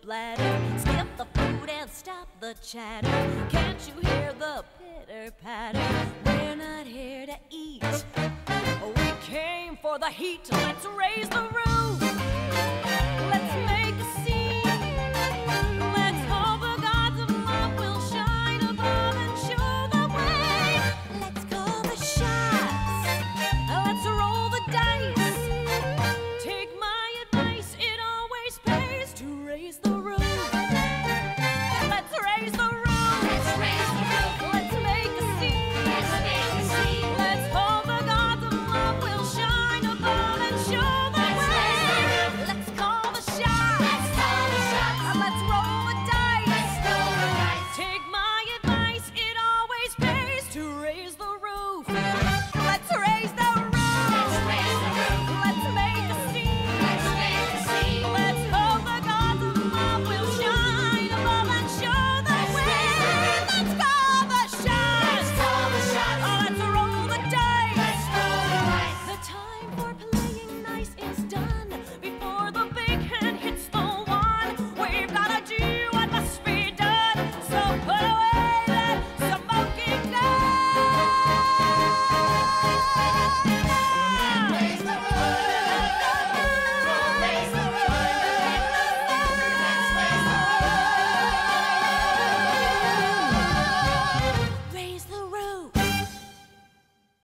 bladder. Skip the food and stop the chatter. Can't you hear the pitter patter? We're not here to eat. We came for the heat. Let's raise the roof.